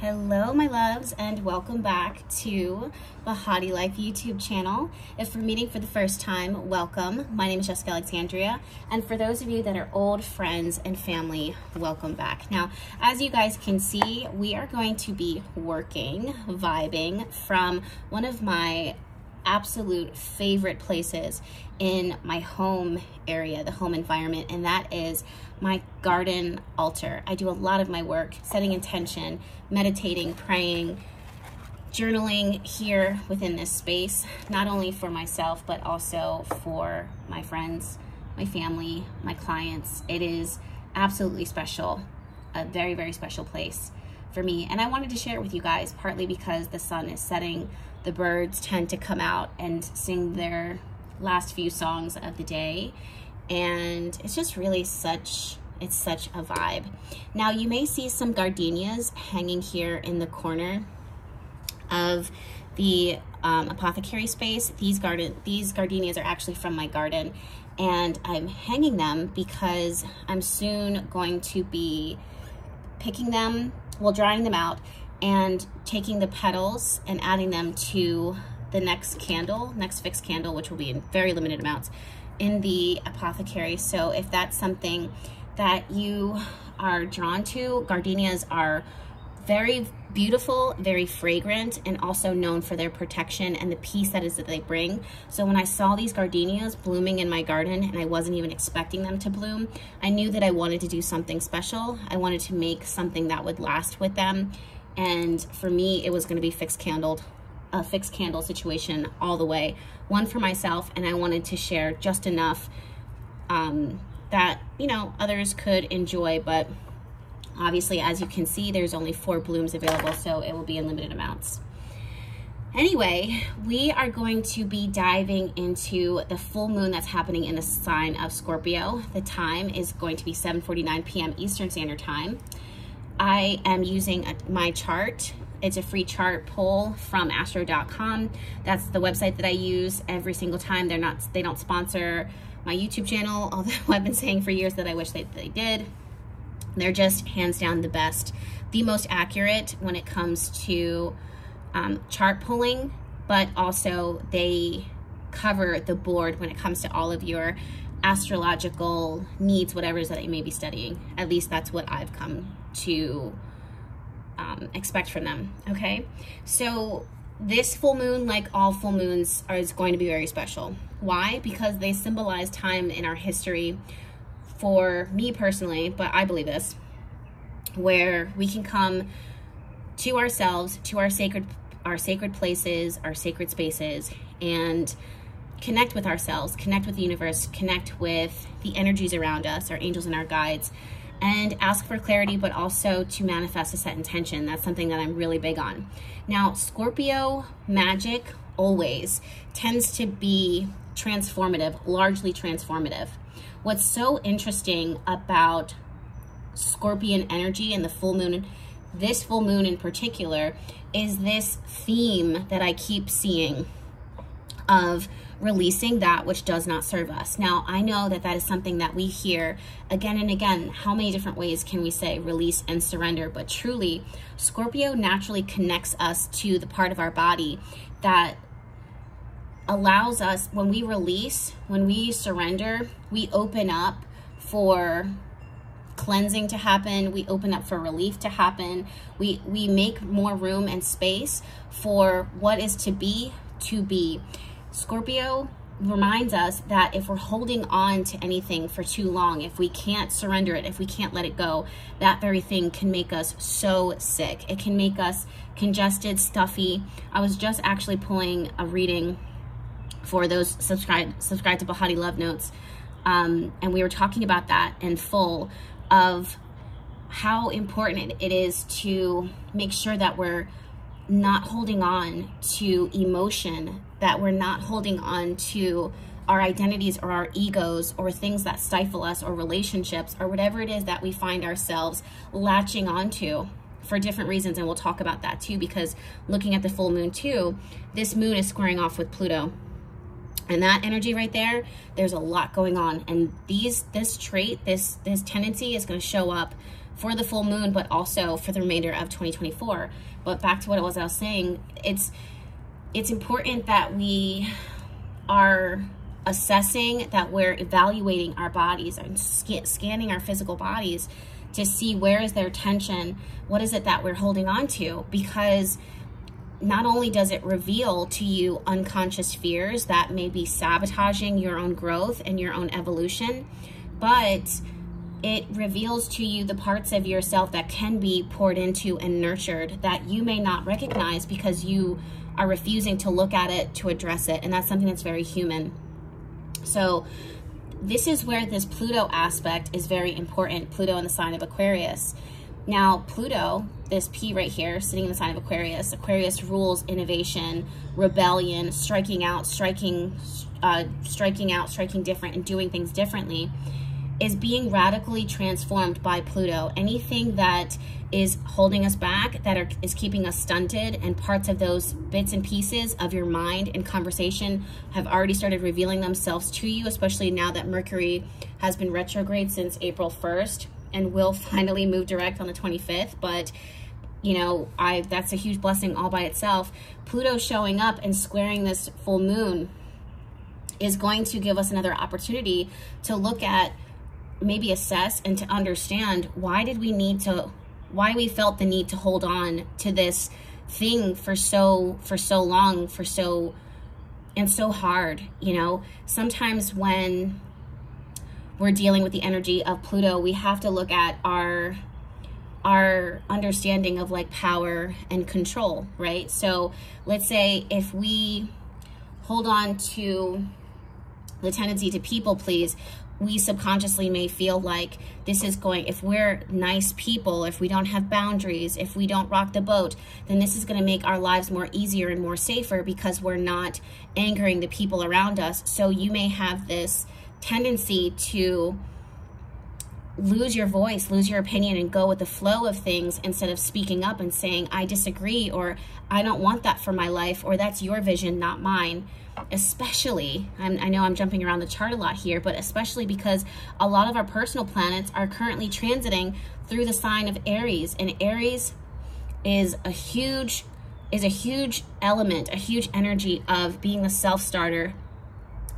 Hello, my loves, and welcome back to Behati Life YouTube channel. If we're meeting for the first time, welcome. My name is Jessica Alexandria, and for those of you that are old friends and family, welcome back. Now, as you guys can see, we are going to be working, vibing from one of my absolute favorite places in my home area, the home environment, and that is my garden altar. I do a lot of my work setting intention, meditating, praying, journaling here within this space, not only for myself, but also for my friends, my family, my clients. It is absolutely special, a very, very special place for me. And I wanted to share it with you guys, partly because the sun is setting the birds tend to come out and sing their last few songs of the day. And it's just really such it's such a vibe. Now you may see some gardenias hanging here in the corner of the um, apothecary space. These garden these gardenias are actually from my garden and I'm hanging them because I'm soon going to be picking them well drying them out and taking the petals and adding them to the next candle, next fixed candle, which will be in very limited amounts in the apothecary. So if that's something that you are drawn to, gardenias are very beautiful, very fragrant, and also known for their protection and the peace that is that they bring. So when I saw these gardenias blooming in my garden and I wasn't even expecting them to bloom, I knew that I wanted to do something special. I wanted to make something that would last with them and for me, it was gonna be fixed candled, a fixed candle situation all the way. One for myself, and I wanted to share just enough um, that, you know, others could enjoy, but obviously, as you can see, there's only four blooms available, so it will be in limited amounts. Anyway, we are going to be diving into the full moon that's happening in the sign of Scorpio. The time is going to be 7.49 p.m. Eastern Standard Time. I am using my chart. It's a free chart pull from astro.com. That's the website that I use every single time. They're not, they don't sponsor my YouTube channel, although I've been saying for years that I wish they, they did. They're just hands down the best, the most accurate when it comes to um, chart pulling, but also they cover the board when it comes to all of your astrological needs, whatever it is that you may be studying. At least that's what I've come to um, expect from them, okay? So this full moon, like all full moons, is going to be very special. Why? Because they symbolize time in our history for me personally, but I believe this, where we can come to ourselves, to our sacred our sacred places, our sacred spaces, and connect with ourselves, connect with the universe, connect with the energies around us, our angels and our guides, and ask for clarity, but also to manifest a set intention. That's something that I'm really big on. Now, Scorpio magic always tends to be transformative, largely transformative. What's so interesting about Scorpion energy and the full moon, this full moon in particular, is this theme that I keep seeing of releasing that which does not serve us. Now, I know that that is something that we hear again and again. How many different ways can we say release and surrender? But truly, Scorpio naturally connects us to the part of our body that allows us, when we release, when we surrender, we open up for cleansing to happen we open up for relief to happen we we make more room and space for what is to be to be Scorpio reminds us that if we're holding on to anything for too long, if we can't surrender it, if we can't let it go, that very thing can make us so sick. It can make us congested, stuffy. I was just actually pulling a reading for those subscribe subscribe to Behati Love Notes. Um, and we were talking about that in full of how important it is to make sure that we're not holding on to emotion, that we're not holding on to our identities or our egos or things that stifle us or relationships or whatever it is that we find ourselves latching onto for different reasons. And we'll talk about that too, because looking at the full moon too, this moon is squaring off with Pluto. And that energy right there, there's a lot going on. And these, this trait, this, this tendency is going to show up for the full moon, but also for the remainder of 2024. But back to what it was I was saying, it's it's important that we are assessing, that we're evaluating our bodies and sc scanning our physical bodies to see where is their tension, what is it that we're holding on to, because not only does it reveal to you unconscious fears that may be sabotaging your own growth and your own evolution, but it reveals to you the parts of yourself that can be poured into and nurtured that you may not recognize because you are refusing to look at it, to address it. And that's something that's very human. So, this is where this Pluto aspect is very important Pluto in the sign of Aquarius. Now, Pluto, this P right here, sitting in the sign of Aquarius, Aquarius rules innovation, rebellion, striking out, striking, uh, striking out, striking different, and doing things differently is being radically transformed by Pluto. Anything that is holding us back, that are, is keeping us stunted, and parts of those bits and pieces of your mind and conversation have already started revealing themselves to you, especially now that Mercury has been retrograde since April 1st and will finally move direct on the 25th. But you know, I that's a huge blessing all by itself. Pluto showing up and squaring this full moon is going to give us another opportunity to look at maybe assess and to understand why did we need to why we felt the need to hold on to this thing for so for so long for so and so hard you know? Sometimes when we're dealing with the energy of pluto we have to look at our our understanding of like power and control right? So let's say if we hold on to the tendency to people please we subconsciously may feel like this is going, if we're nice people, if we don't have boundaries, if we don't rock the boat, then this is going to make our lives more easier and more safer because we're not angering the people around us. So you may have this tendency to lose your voice, lose your opinion, and go with the flow of things instead of speaking up and saying, I disagree, or I don't want that for my life, or that's your vision, not mine especially, I'm, i know I'm jumping around the chart a lot here, but especially because a lot of our personal planets are currently transiting through the sign of Aries, and Aries is a huge is a huge element, a huge energy of being a self-starter,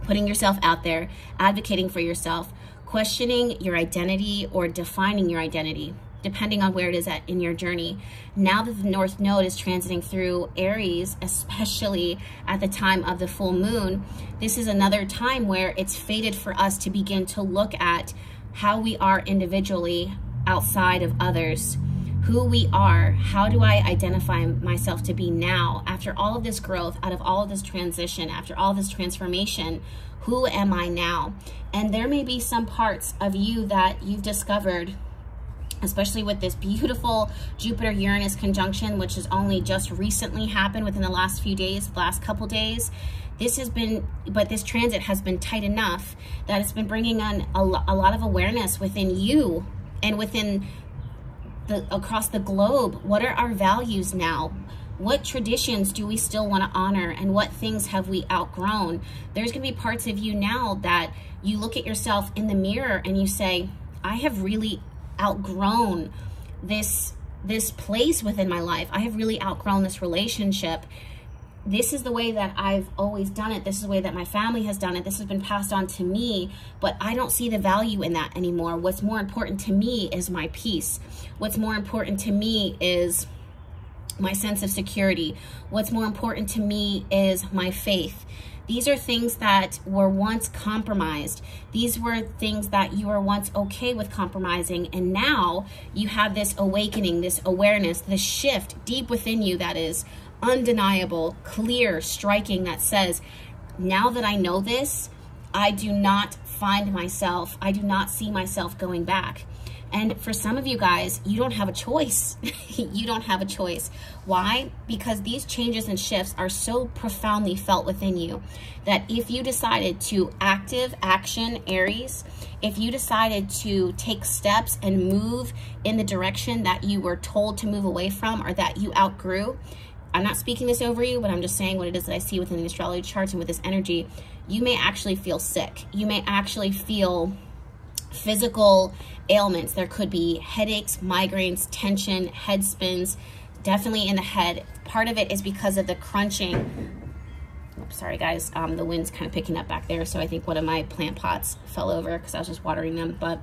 putting yourself out there, advocating for yourself, questioning your identity or defining your identity depending on where it is at in your journey. Now that the North Node is transiting through Aries, especially at the time of the full moon, this is another time where it's fated for us to begin to look at how we are individually outside of others, who we are, how do I identify myself to be now after all of this growth, out of all of this transition, after all this transformation, who am I now? And there may be some parts of you that you've discovered especially with this beautiful Jupiter-Uranus conjunction, which has only just recently happened within the last few days, last couple days. This has been, but this transit has been tight enough that it's been bringing on a, a lot of awareness within you and within the across the globe. What are our values now? What traditions do we still want to honor and what things have we outgrown? There's going to be parts of you now that you look at yourself in the mirror and you say, I have really outgrown this this place within my life. I have really outgrown this relationship. This is the way that I've always done it. This is the way that my family has done it. This has been passed on to me, but I don't see the value in that anymore. What's more important to me is my peace. What's more important to me is my sense of security. What's more important to me is my faith. These are things that were once compromised. These were things that you were once okay with compromising. And now you have this awakening, this awareness, this shift deep within you that is undeniable, clear, striking, that says, now that I know this, I do not find myself, I do not see myself going back. And for some of you guys, you don't have a choice. you don't have a choice. Why? Because these changes and shifts are so profoundly felt within you that if you decided to active action Aries, if you decided to take steps and move in the direction that you were told to move away from or that you outgrew, I'm not speaking this over you, but I'm just saying what it is that I see within the astrology charts and with this energy, you may actually feel sick. You may actually feel physical ailments. There could be headaches, migraines, tension, head spins, definitely in the head. Part of it is because of the crunching. Oops, sorry guys, um, the wind's kind of picking up back there. So I think one of my plant pots fell over because I was just watering them. But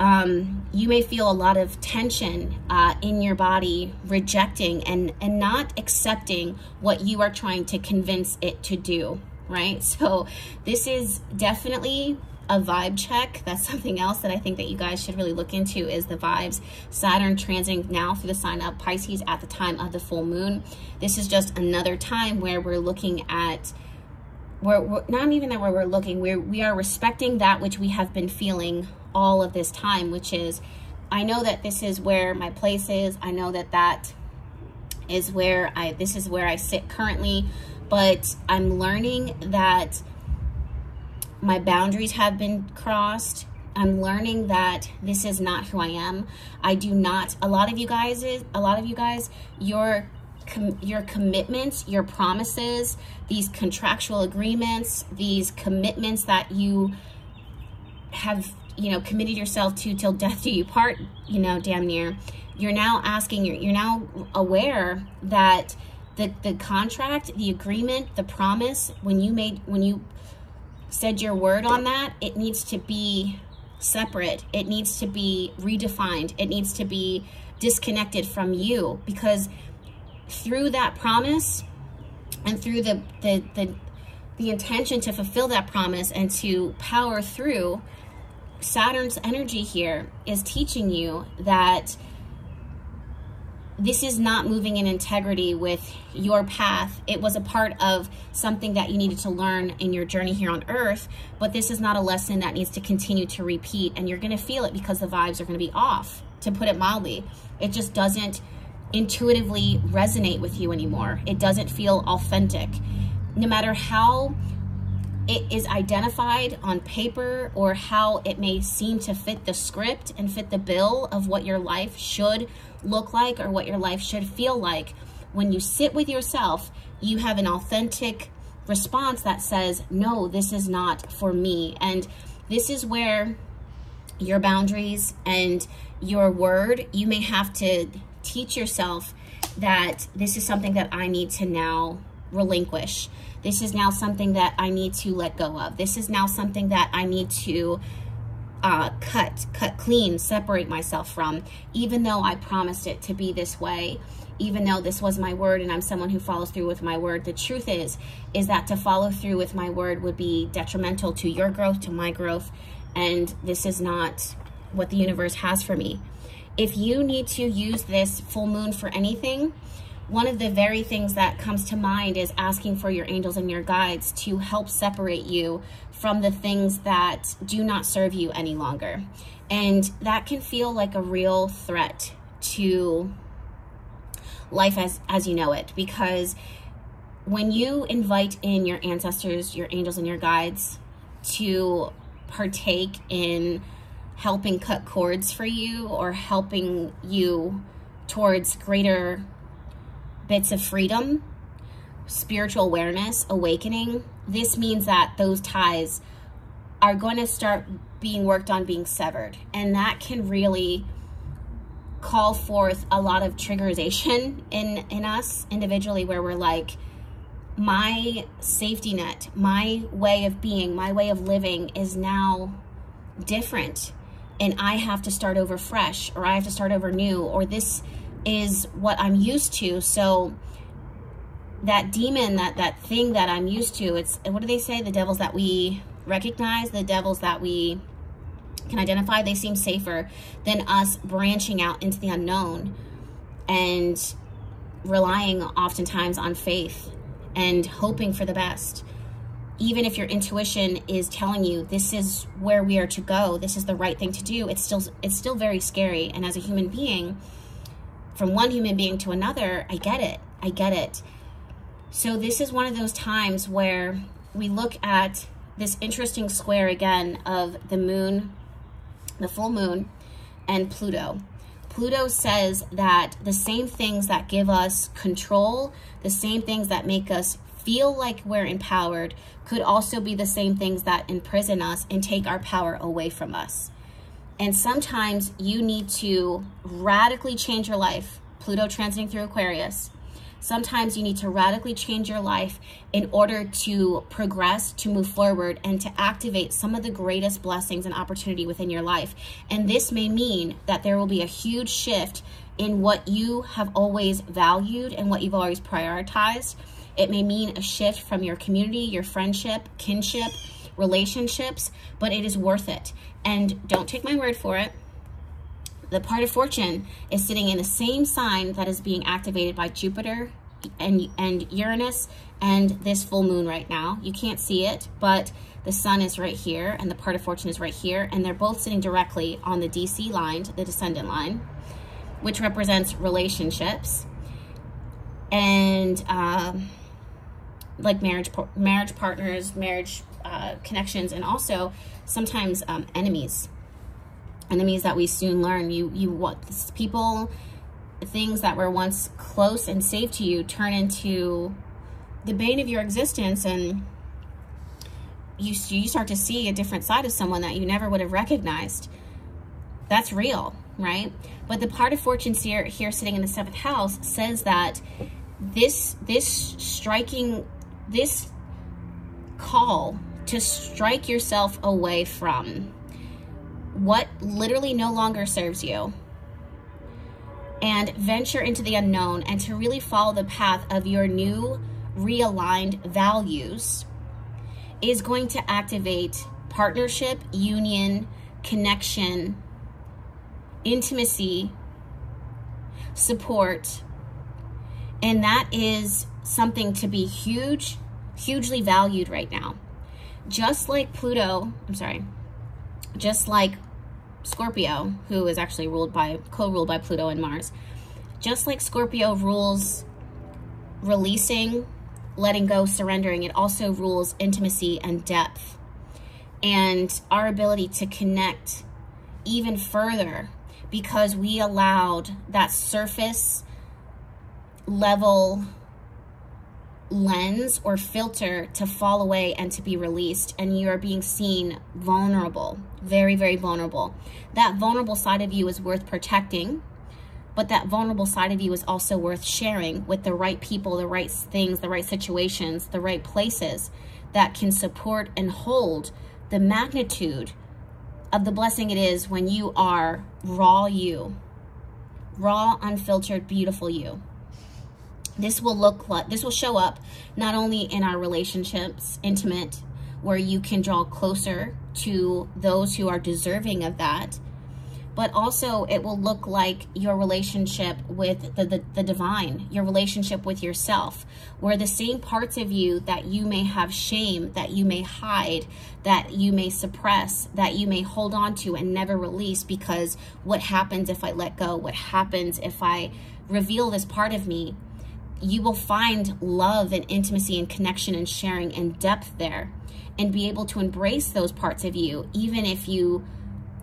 um, you may feel a lot of tension uh, in your body, rejecting and, and not accepting what you are trying to convince it to do, right? So this is definitely a vibe check. That's something else that I think that you guys should really look into is the vibes. Saturn transiting now through the sign of Pisces at the time of the full moon. This is just another time where we're looking at we're, we're not even that where we're looking we're we are respecting that which we have been feeling all of this time which is i know that this is where my place is i know that that is where i this is where i sit currently but i'm learning that my boundaries have been crossed. I'm learning that this is not who I am. I do not, a lot of you guys, a lot of you guys, your Com your commitments, your promises, these contractual agreements, these commitments that you have, you know, committed yourself to till death do you part, you know, damn near. You're now asking, you're, you're now aware that the, the contract, the agreement, the promise, when you made, when you said your word on that, it needs to be separate. It needs to be redefined. It needs to be disconnected from you because through that promise and through the, the, the, the intention to fulfill that promise and to power through, Saturn's energy here is teaching you that this is not moving in integrity with your path. It was a part of something that you needed to learn in your journey here on earth, but this is not a lesson that needs to continue to repeat. And you're going to feel it because the vibes are going to be off, to put it mildly. It just doesn't intuitively resonate with you anymore. It doesn't feel authentic. No matter how it is identified on paper or how it may seem to fit the script and fit the bill of what your life should look like or what your life should feel like, when you sit with yourself, you have an authentic response that says, no, this is not for me. And this is where your boundaries and your word, you may have to teach yourself that this is something that I need to now relinquish. This is now something that I need to let go of. This is now something that I need to uh, cut, cut clean, separate myself from, even though I promised it to be this way, even though this was my word and I'm someone who follows through with my word. The truth is, is that to follow through with my word would be detrimental to your growth, to my growth, and this is not what the universe has for me. If you need to use this full moon for anything, one of the very things that comes to mind is asking for your angels and your guides to help separate you from the things that do not serve you any longer. And that can feel like a real threat to life as, as you know it because when you invite in your ancestors, your angels, and your guides to partake in helping cut cords for you or helping you towards greater bits of freedom, spiritual awareness, awakening, this means that those ties are going to start being worked on being severed. And that can really call forth a lot of triggerization in, in us individually where we're like, my safety net, my way of being, my way of living is now different. And I have to start over fresh or I have to start over new or this is what I'm used to. So that demon, that, that thing that I'm used to, it's, what do they say? The devils that we recognize, the devils that we can identify, they seem safer than us branching out into the unknown and relying oftentimes on faith and hoping for the best. Even if your intuition is telling you this is where we are to go, this is the right thing to do, it's still it's still very scary. And as a human being, from one human being to another, I get it. I get it. So this is one of those times where we look at this interesting square again of the moon, the full moon, and Pluto. Pluto says that the same things that give us control, the same things that make us feel like we're empowered could also be the same things that imprison us and take our power away from us. And sometimes you need to radically change your life. Pluto transiting through Aquarius Sometimes you need to radically change your life in order to progress, to move forward, and to activate some of the greatest blessings and opportunity within your life. And this may mean that there will be a huge shift in what you have always valued and what you've always prioritized. It may mean a shift from your community, your friendship, kinship, relationships, but it is worth it. And don't take my word for it the part of fortune is sitting in the same sign that is being activated by Jupiter and, and Uranus and this full moon right now. You can't see it, but the sun is right here and the part of fortune is right here. And they're both sitting directly on the DC line, the descendant line, which represents relationships and um, like marriage, marriage partners, marriage uh, connections, and also sometimes um, enemies enemies that we soon learn. You, you what people, things that were once close and safe to you turn into the bane of your existence and you, you start to see a different side of someone that you never would have recognized. That's real, right? But the part of fortune here, here sitting in the seventh house says that this, this striking, this call to strike yourself away from what literally no longer serves you and venture into the unknown and to really follow the path of your new realigned values is going to activate partnership, union, connection, intimacy, support. And that is something to be huge, hugely valued right now. Just like Pluto, I'm sorry, just like Scorpio, who is actually ruled by, co-ruled by Pluto and Mars, just like Scorpio rules releasing, letting go, surrendering, it also rules intimacy and depth. And our ability to connect even further because we allowed that surface level lens or filter to fall away and to be released and you are being seen vulnerable very very vulnerable. That vulnerable side of you is worth protecting but that vulnerable side of you is also worth sharing with the right people the right things the right situations the right places that can support and hold the magnitude of the blessing it is when you are raw you. Raw unfiltered beautiful you this will look like, this will show up not only in our relationships, intimate, where you can draw closer to those who are deserving of that, but also it will look like your relationship with the, the, the, divine, your relationship with yourself, where the same parts of you that you may have shame, that you may hide, that you may suppress, that you may hold on to and never release because what happens if I let go? What happens if I reveal this part of me? You will find love and intimacy and connection and sharing and depth there and be able to embrace those parts of you even if you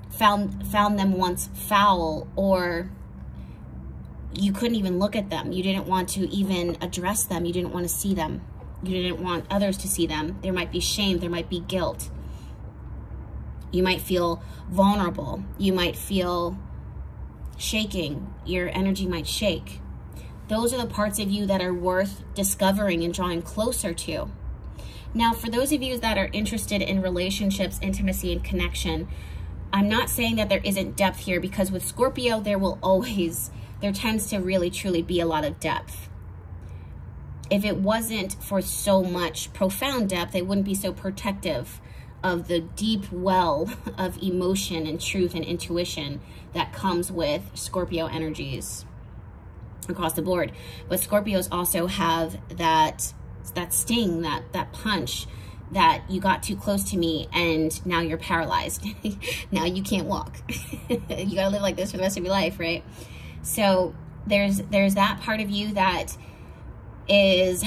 found found them once foul or you couldn't even look at them. You didn't want to even address them. You didn't want to see them. You didn't want others to see them. There might be shame. There might be guilt. You might feel vulnerable. You might feel shaking. Your energy might shake those are the parts of you that are worth discovering and drawing closer to. Now, for those of you that are interested in relationships, intimacy, and connection, I'm not saying that there isn't depth here because with Scorpio, there will always, there tends to really truly be a lot of depth. If it wasn't for so much profound depth, they wouldn't be so protective of the deep well of emotion and truth and intuition that comes with Scorpio energies across the board. But Scorpios also have that that sting, that that punch that you got too close to me and now you're paralyzed. now you can't walk. you got to live like this for the rest of your life, right? So there's there's that part of you that is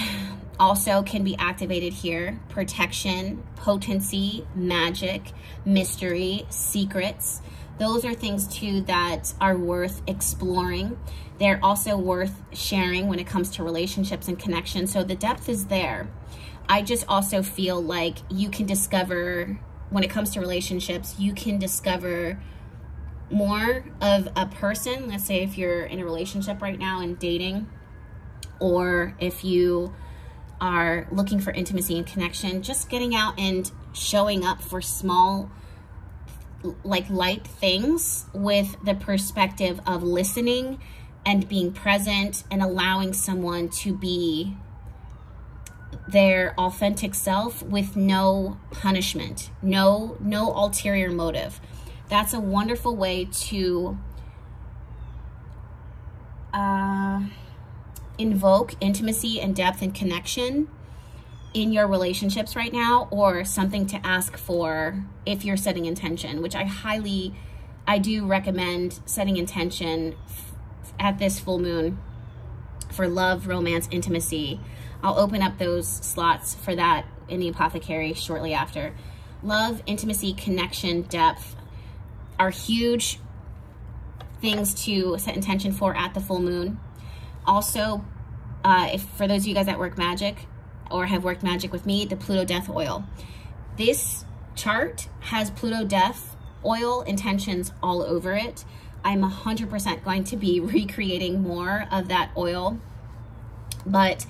also can be activated here. Protection, potency, magic, mystery, secrets, those are things too that are worth exploring. They're also worth sharing when it comes to relationships and connection. So the depth is there. I just also feel like you can discover, when it comes to relationships, you can discover more of a person. Let's say if you're in a relationship right now and dating, or if you are looking for intimacy and connection, just getting out and showing up for small like light things with the perspective of listening and being present and allowing someone to be their authentic self with no punishment, no no ulterior motive. That's a wonderful way to uh, invoke intimacy and depth and connection in your relationships right now or something to ask for if you're setting intention, which I highly, I do recommend setting intention at this full moon for love, romance, intimacy. I'll open up those slots for that in the apothecary shortly after. Love, intimacy, connection, depth are huge things to set intention for at the full moon. Also, uh, if for those of you guys that work magic, or have worked magic with me, the Pluto Death Oil. This chart has Pluto Death oil intentions all over it. I'm 100% going to be recreating more of that oil, but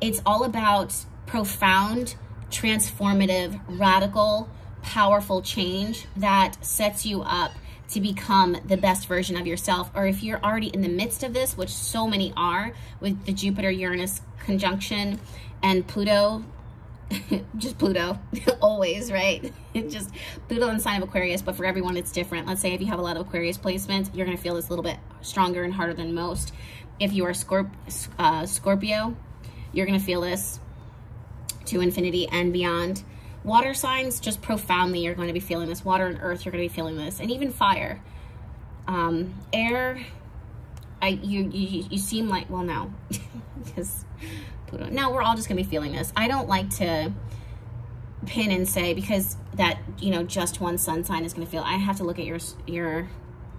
it's all about profound, transformative, radical, powerful change that sets you up to become the best version of yourself. Or if you're already in the midst of this, which so many are with the Jupiter Uranus conjunction and Pluto, just Pluto, always, right? just Pluto in sign of Aquarius, but for everyone it's different. Let's say if you have a lot of Aquarius placement, you're going to feel this a little bit stronger and harder than most. If you are Scorp uh, Scorpio, you're going to feel this to infinity and beyond. Water signs, just profoundly, you're going to be feeling this. Water and earth, you're going to be feeling this. And even fire. Um, air, I you, you, you seem like, well, no, because Pluto. Now we're all just gonna be feeling this. I don't like to pin and say because that, you know, just one sun sign is gonna feel, I have to look at your, your,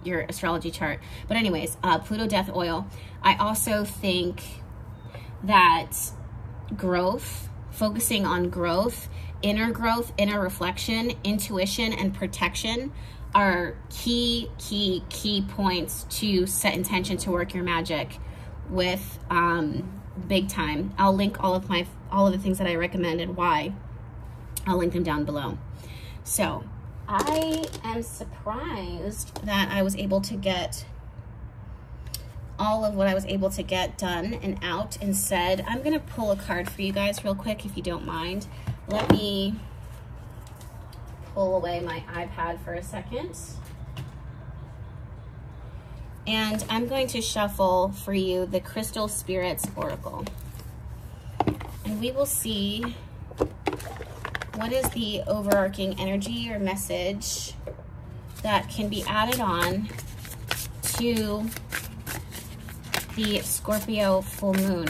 your astrology chart. But anyways, uh, Pluto death oil. I also think that growth, focusing on growth, inner growth, inner reflection, intuition, and protection are key, key, key points to set intention to work your magic with um, big time. I'll link all of my all of the things that I recommend and why. I'll link them down below. So I am surprised that I was able to get all of what I was able to get done and out and said. I'm going to pull a card for you guys real quick if you don't mind. Let me pull away my iPad for a second. And I'm going to shuffle for you the Crystal Spirits Oracle. And we will see what is the overarching energy or message that can be added on to the Scorpio full moon.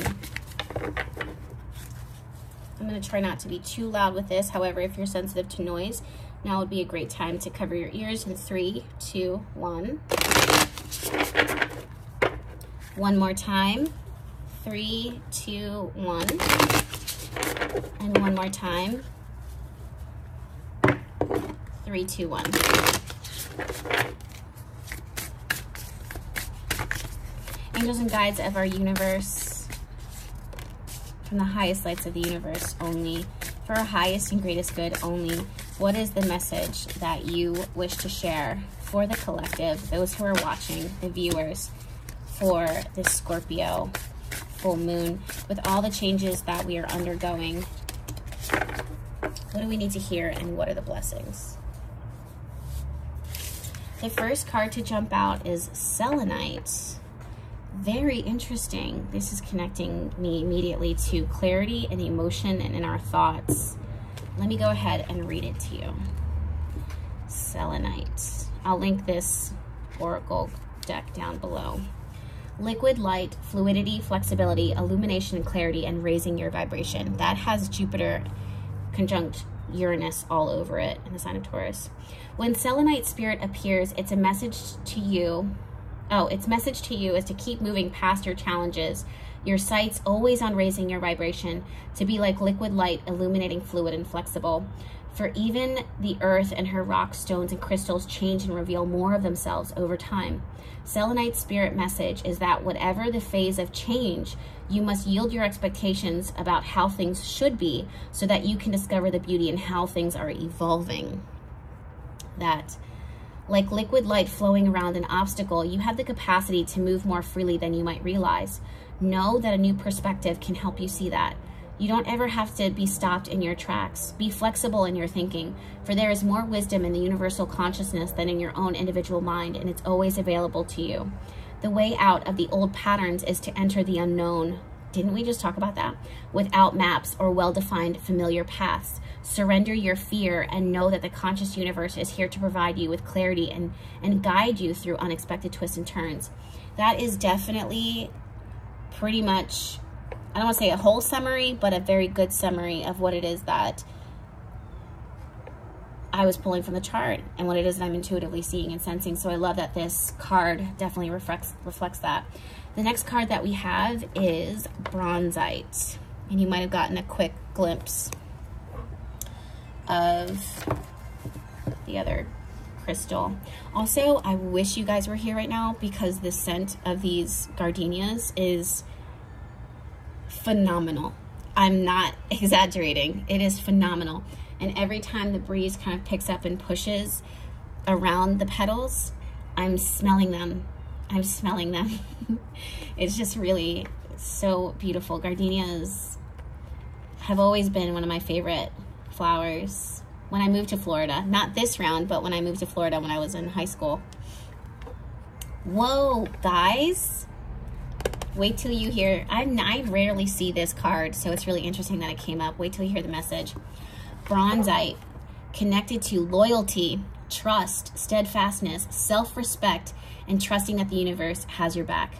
I'm going to try not to be too loud with this. However, if you're sensitive to noise, now would be a great time to cover your ears in three, two, one. One more time. Three, two, one. And one more time. Three, two, one. Angels and guides of our universe, from the highest lights of the universe only, for our highest and greatest good only, what is the message that you wish to share for the collective, those who are watching, the viewers, for this Scorpio full moon with all the changes that we are undergoing. What do we need to hear and what are the blessings? The first card to jump out is Selenite. Very interesting. This is connecting me immediately to clarity and emotion and in our thoughts. Let me go ahead and read it to you. Selenite. I'll link this oracle deck down below liquid light, fluidity, flexibility, illumination, clarity, and raising your vibration. That has Jupiter conjunct Uranus all over it in the sign of Taurus. When selenite spirit appears, it's a message to you. Oh, its message to you is to keep moving past your challenges. Your sight's always on raising your vibration, to be like liquid light, illuminating fluid and flexible. For even the earth and her rocks, stones, and crystals change and reveal more of themselves over time. Selenite's spirit message is that whatever the phase of change, you must yield your expectations about how things should be so that you can discover the beauty in how things are evolving. That, like liquid light flowing around an obstacle, you have the capacity to move more freely than you might realize. Know that a new perspective can help you see that. You don't ever have to be stopped in your tracks. Be flexible in your thinking, for there is more wisdom in the universal consciousness than in your own individual mind, and it's always available to you. The way out of the old patterns is to enter the unknown. Didn't we just talk about that? Without maps or well defined familiar paths. Surrender your fear and know that the conscious universe is here to provide you with clarity and, and guide you through unexpected twists and turns. That is definitely pretty much I don't want to say a whole summary, but a very good summary of what it is that I was pulling from the chart and what it is that I'm intuitively seeing and sensing. So I love that this card definitely reflects reflects that. The next card that we have is Bronzite. And you might have gotten a quick glimpse of the other crystal. Also, I wish you guys were here right now because the scent of these gardenias is phenomenal. I'm not exaggerating. It is phenomenal. And every time the breeze kind of picks up and pushes around the petals, I'm smelling them. I'm smelling them. it's just really so beautiful. Gardenias have always been one of my favorite flowers when I moved to Florida. Not this round, but when I moved to Florida when I was in high school. Whoa, guys. Wait till you hear, I, I rarely see this card, so it's really interesting that it came up. Wait till you hear the message. Bronzite, connected to loyalty, trust, steadfastness, self-respect, and trusting that the universe has your back.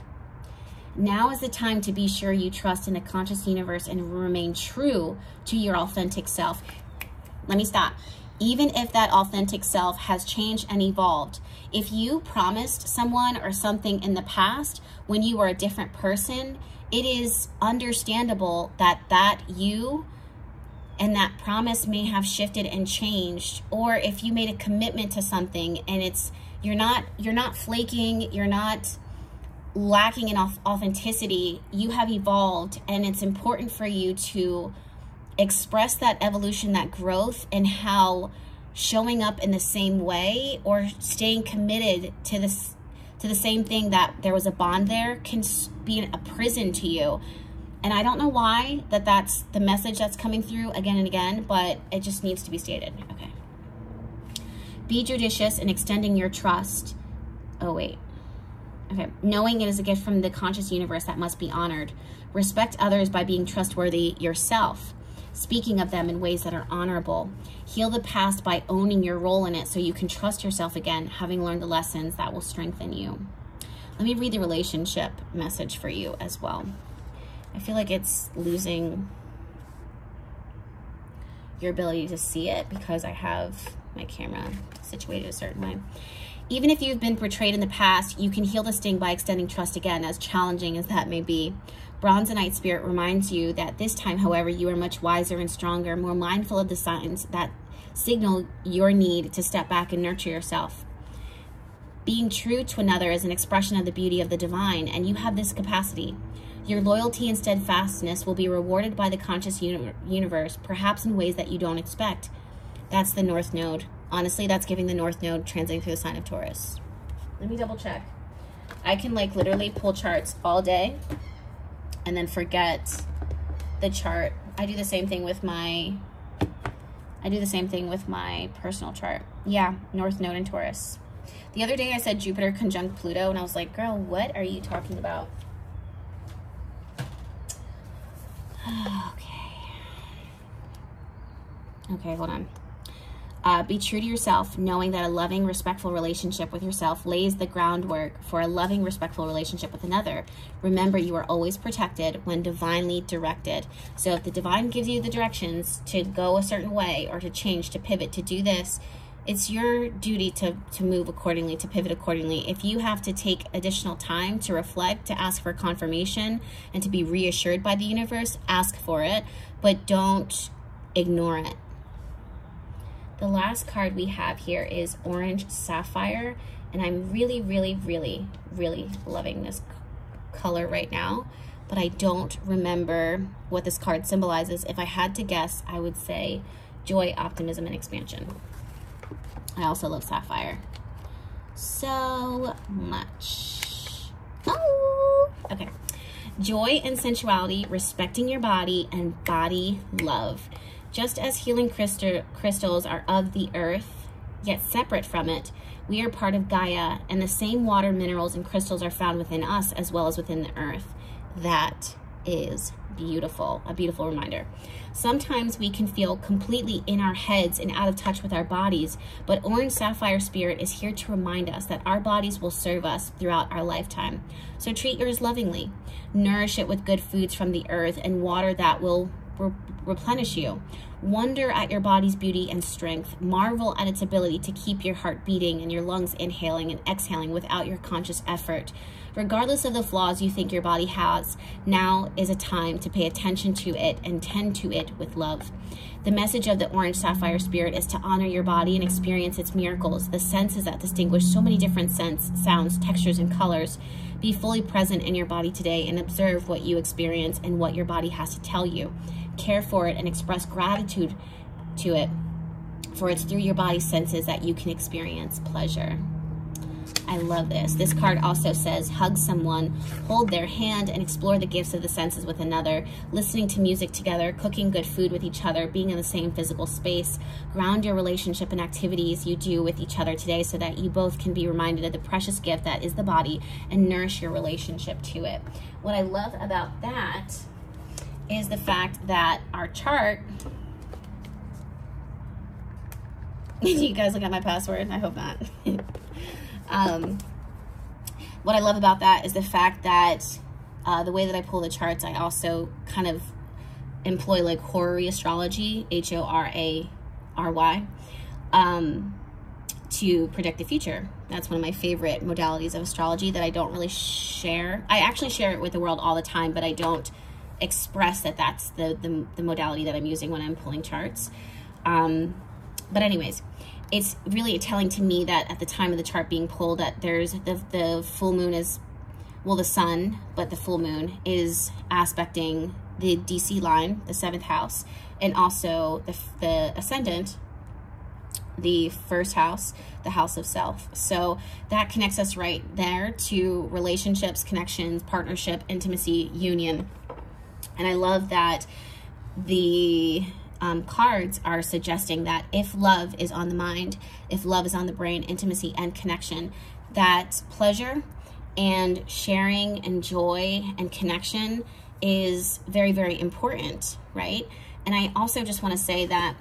Now is the time to be sure you trust in the conscious universe and remain true to your authentic self. Let me stop even if that authentic self has changed and evolved. If you promised someone or something in the past when you were a different person, it is understandable that that you and that promise may have shifted and changed or if you made a commitment to something and it's you're not you're not flaking, you're not lacking in authenticity, you have evolved and it's important for you to express that evolution, that growth, and how showing up in the same way or staying committed to this to the same thing that there was a bond there can be a prison to you. And i don't know why that that's the message that's coming through again and again but it just needs to be stated. Okay. Be judicious in extending your trust. Oh wait. Okay. Knowing it is a gift from the conscious universe that must be honored. Respect others by being trustworthy yourself speaking of them in ways that are honorable. Heal the past by owning your role in it so you can trust yourself again, having learned the lessons that will strengthen you. Let me read the relationship message for you as well. I feel like it's losing your ability to see it because I have my camera situated a certain way. Even if you've been betrayed in the past, you can heal the sting by extending trust again, as challenging as that may be. Bronzite Spirit reminds you that this time, however, you are much wiser and stronger, more mindful of the signs that signal your need to step back and nurture yourself. Being true to another is an expression of the beauty of the divine, and you have this capacity. Your loyalty and steadfastness will be rewarded by the conscious universe, perhaps in ways that you don't expect. That's the North Node. Honestly, that's giving the North Node translating through the sign of Taurus. Let me double check. I can like literally pull charts all day and then forget the chart. I do the same thing with my, I do the same thing with my personal chart. Yeah, North Node in Taurus. The other day I said Jupiter conjunct Pluto and I was like, girl, what are you talking about? okay. Okay, hold on. Uh, be true to yourself, knowing that a loving, respectful relationship with yourself lays the groundwork for a loving, respectful relationship with another. Remember, you are always protected when divinely directed. So, if the divine gives you the directions to go a certain way or to change, to pivot, to do this, it's your duty to, to move accordingly, to pivot accordingly. If you have to take additional time to reflect, to ask for confirmation, and to be reassured by the universe, ask for it, but don't ignore it the last card we have here is Orange Sapphire, and I'm really, really, really, really loving this color right now, but I don't remember what this card symbolizes. If I had to guess, I would say joy, optimism, and expansion. I also love Sapphire so much. Oh, okay. Joy and sensuality, respecting your body, and body love. Just as healing crystals are of the earth, yet separate from it, we are part of Gaia, and the same water, minerals, and crystals are found within us as well as within the earth. That is beautiful, a beautiful reminder. Sometimes we can feel completely in our heads and out of touch with our bodies, but Orange Sapphire Spirit is here to remind us that our bodies will serve us throughout our lifetime. So treat yours lovingly. Nourish it with good foods from the earth and water that will re replenish you. Wonder at your body's beauty and strength. Marvel at its ability to keep your heart beating and your lungs inhaling and exhaling without your conscious effort. Regardless of the flaws you think your body has, now is a time to pay attention to it and tend to it with love. The message of the orange sapphire spirit is to honor your body and experience its miracles, the senses that distinguish so many different scents, sounds, textures, and colors. Be fully present in your body today and observe what you experience and what your body has to tell you care for it and express gratitude to it, for it's through your body senses that you can experience pleasure. I love this. This card also says hug someone, hold their hand, and explore the gifts of the senses with another, listening to music together, cooking good food with each other, being in the same physical space. Ground your relationship and activities you do with each other today so that you both can be reminded of the precious gift that is the body and nourish your relationship to it. What I love about that is the fact that our chart, you guys look at my password? I hope not. um, what I love about that is the fact that uh, the way that I pull the charts, I also kind of employ like horary astrology, H-O-R-A-R-Y, um, to predict the future. That's one of my favorite modalities of astrology that I don't really share. I actually share it with the world all the time, but I don't express that that's the, the, the modality that I'm using when I'm pulling charts. Um, but anyways, it's really telling to me that at the time of the chart being pulled that there's the, the full moon is, well, the sun, but the full moon is aspecting the DC line, the seventh house, and also the, the ascendant, the first house, the house of self. So that connects us right there to relationships, connections, partnership, intimacy, union, and I love that the um, cards are suggesting that if love is on the mind, if love is on the brain, intimacy and connection, that pleasure and sharing and joy and connection is very, very important, right? And I also just want to say that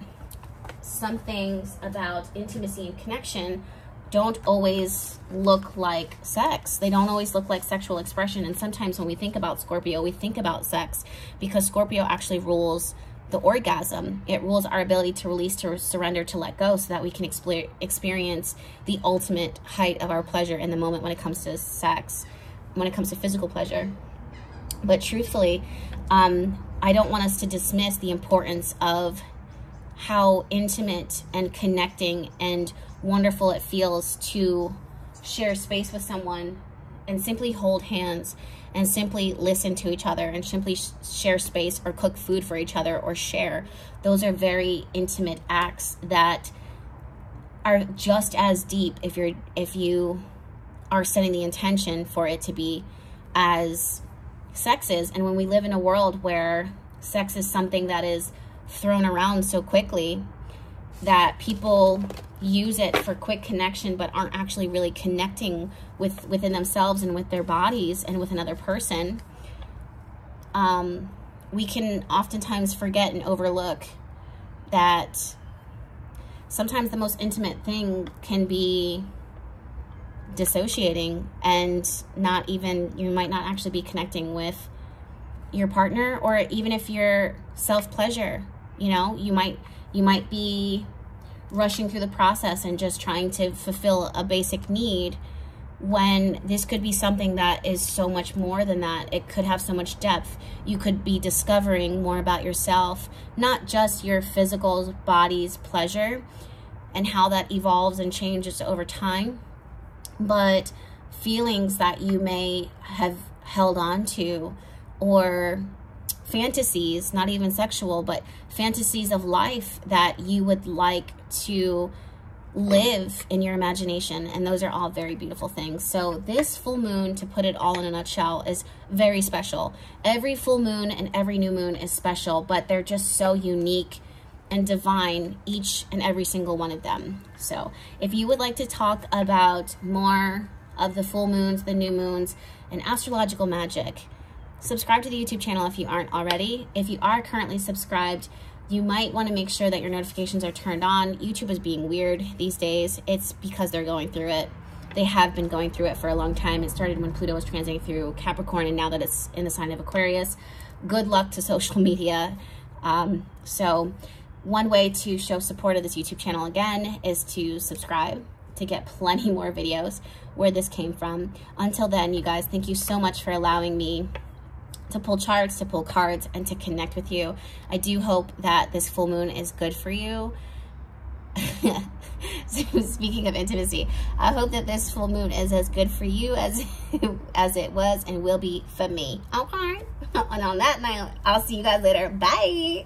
some things about intimacy and connection don't always look like sex. They don't always look like sexual expression. And sometimes when we think about Scorpio, we think about sex because Scorpio actually rules the orgasm. It rules our ability to release, to surrender, to let go so that we can experience the ultimate height of our pleasure in the moment when it comes to sex, when it comes to physical pleasure. But truthfully, um, I don't want us to dismiss the importance of how intimate and connecting and wonderful it feels to share space with someone and simply hold hands and simply listen to each other and simply share space or cook food for each other or share. Those are very intimate acts that are just as deep if you're if you are setting the intention for it to be as sex is. And when we live in a world where sex is something that is thrown around so quickly that people use it for quick connection but aren't actually really connecting with within themselves and with their bodies and with another person um, we can oftentimes forget and overlook that sometimes the most intimate thing can be dissociating and not even, you might not actually be connecting with your partner or even if you're self-pleasure, you know, you might, you might be rushing through the process and just trying to fulfill a basic need when this could be something that is so much more than that. It could have so much depth. You could be discovering more about yourself, not just your physical body's pleasure and how that evolves and changes over time, but feelings that you may have held on to or fantasies, not even sexual, but fantasies of life that you would like to live in your imagination. And those are all very beautiful things. So this full moon to put it all in a nutshell is very special. Every full moon and every new moon is special but they're just so unique and divine each and every single one of them. So if you would like to talk about more of the full moons the new moons and astrological magic subscribe to the youtube channel if you aren't already if you are currently subscribed you might want to make sure that your notifications are turned on. YouTube is being weird these days. It's because they're going through it. They have been going through it for a long time. It started when Pluto was transiting through Capricorn, and now that it's in the sign of Aquarius, good luck to social media. Um, so one way to show support of this YouTube channel again is to subscribe to get plenty more videos where this came from. Until then, you guys, thank you so much for allowing me to pull charts, to pull cards, and to connect with you. I do hope that this full moon is good for you. speaking of intimacy, I hope that this full moon is as good for you as as it was and will be for me. Okay. and on that note, I'll see you guys later. Bye.